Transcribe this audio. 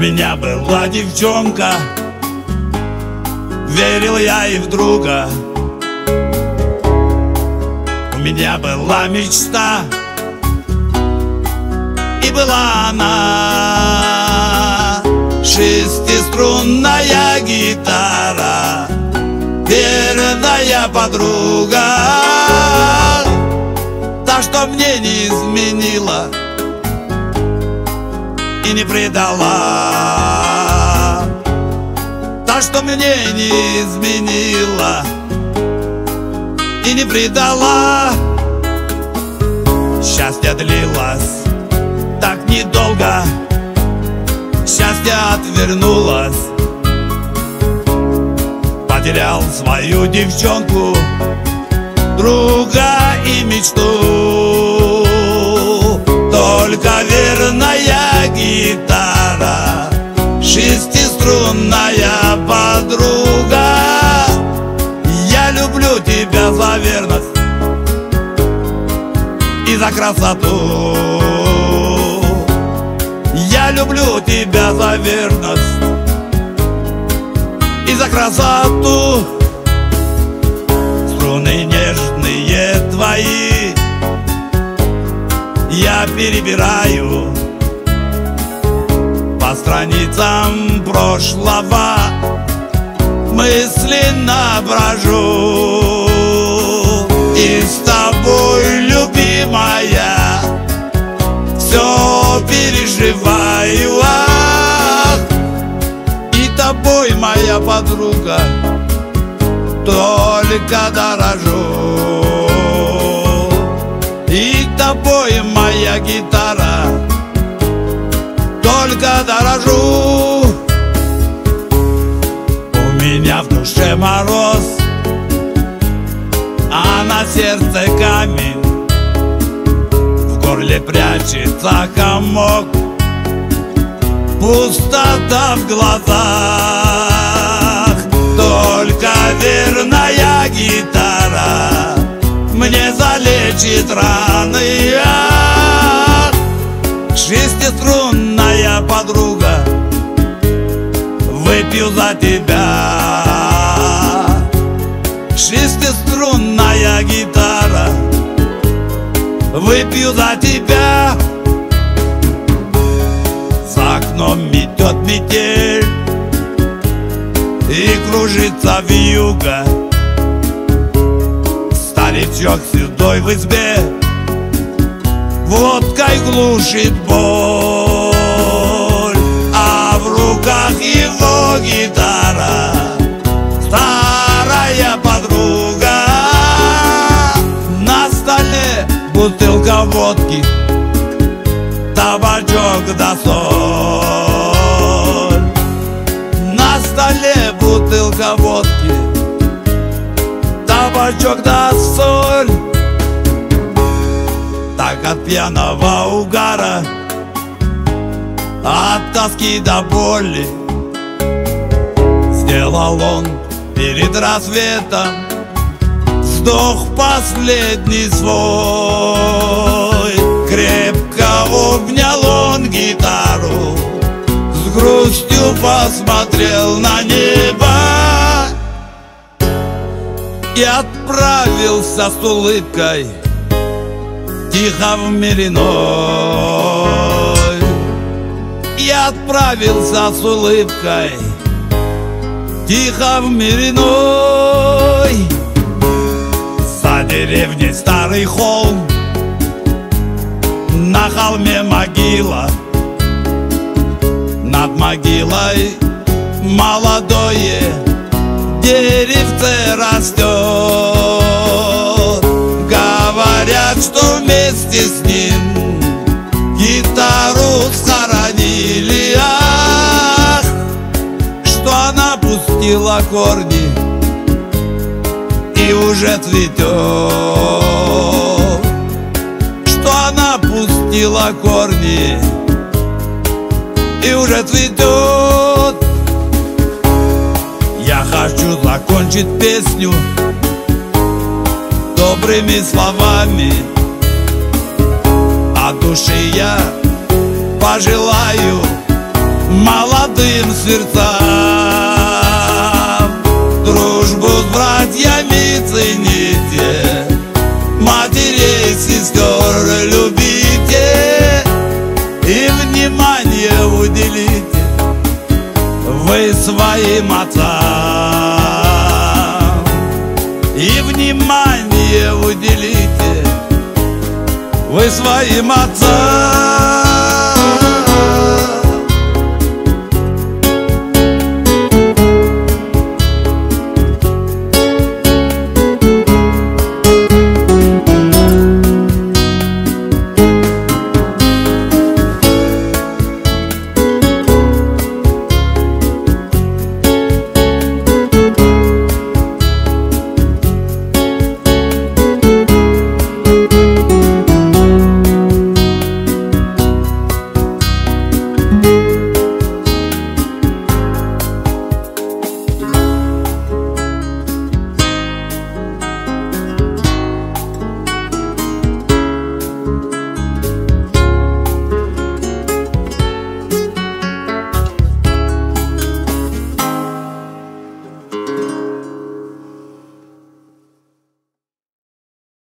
меня была девчонка. Верил я и в друга. У меня была мечта. И была она. Шестиструнная гитара. Верная подруга. Та, что мне не изменила И не предала. Та, что мне не изменила И не предала. Счастье длилось так недолго. Счастье отвернулось. Потерял свою девчонку Друга и мечту гитара Шестиструнная подруга. Я люблю тебя за верность И за красоту. Я люблю тебя за верность И за красоту. Струны нежные твои Я перебираю страницам прошлого Мысленно брожу И с тобой, любимая Все переживаю. Ах, И тобой, моя подруга только дорожу. И тобой моя гитара Только дорожу. У меня в душе мороз А на сердце камень. В горле прячется комок Пустота в глазах. Только верная гитара Мне залечит раны. Ах, Шестиструнная подруга Выпью за тебя. Шестиструнная гитара Выпью за тебя. За окном метет метель и кружится вьюга. Старичок седой в избе Водкой глушит боль А в руках его гитара. Старая подруга. На столе бутылка водки Табачок да соль. На столе бутылка водки Табачок да соль от пьяного угара От тоски до боли. Сделал он перед рассветом Вздох последний свой. Крепко обнял он гитару С грустью посмотрел на небо И отправился с улыбкой Тихо в мир иной И отправился с улыбкой. Тихо в мир иной За деревней старый холм. На холме могила. Над могилой молодое деревце растет вместе с ним. Гитару схоронили Ах, что она пустила корни И уже цветет. Что она пустила корни И уже цветет. Я хочу закончить песню Добрыми словами души я пожелаю молодым сердцам. Дружбу с братьями цените Матерей, сестер любите И внимание уделите. Вы своим отцам Вы своим отцам